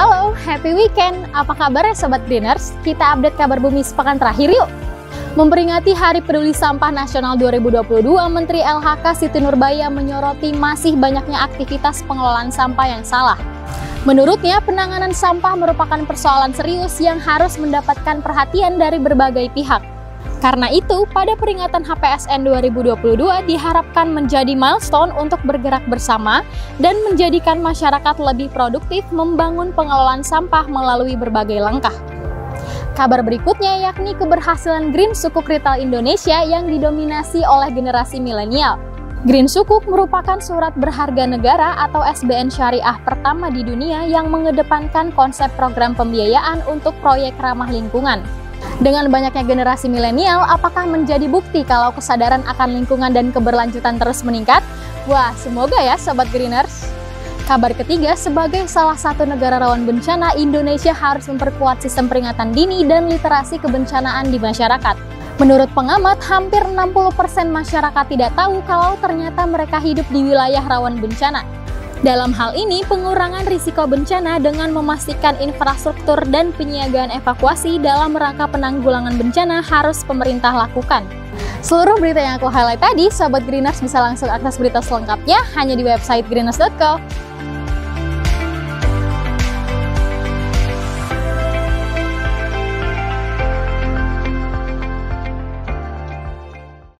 Halo, happy weekend. Apa kabar ya Sobat Greeners? Kita update kabar bumi sepekan terakhir yuk. Memperingati Hari Peduli Sampah Nasional 2022, Menteri LHK Siti Nurbaya menyoroti masih banyaknya aktivitas pengelolaan sampah yang salah. Menurutnya, penanganan sampah merupakan persoalan serius yang harus mendapatkan perhatian dari berbagai pihak. Karena itu, pada peringatan HPSN 2022 diharapkan menjadi milestone untuk bergerak bersama dan menjadikan masyarakat lebih produktif membangun pengelolaan sampah melalui berbagai langkah. Kabar berikutnya yakni keberhasilan Green Sukuk Retail Indonesia yang didominasi oleh generasi milenial. Green Sukuk merupakan surat berharga negara atau SBN syariah pertama di dunia yang mengedepankan konsep program pembiayaan untuk proyek ramah lingkungan. Dengan banyaknya generasi milenial, apakah menjadi bukti kalau kesadaran akan lingkungan dan keberlanjutan terus meningkat? Wah, semoga ya Sobat Greeners. Kabar ketiga, sebagai salah satu negara rawan bencana, Indonesia harus memperkuat sistem peringatan dini dan literasi kebencanaan di masyarakat. Menurut pengamat, hampir 60% masyarakat tidak tahu kalau ternyata mereka hidup di wilayah rawan bencana. Dalam hal ini, pengurangan risiko bencana dengan memastikan infrastruktur dan penyiagaan evakuasi dalam rangka penanggulangan bencana harus pemerintah lakukan. Seluruh berita yang aku highlight tadi, Sobat Greeners bisa langsung akses berita selengkapnya hanya di website greeners.co.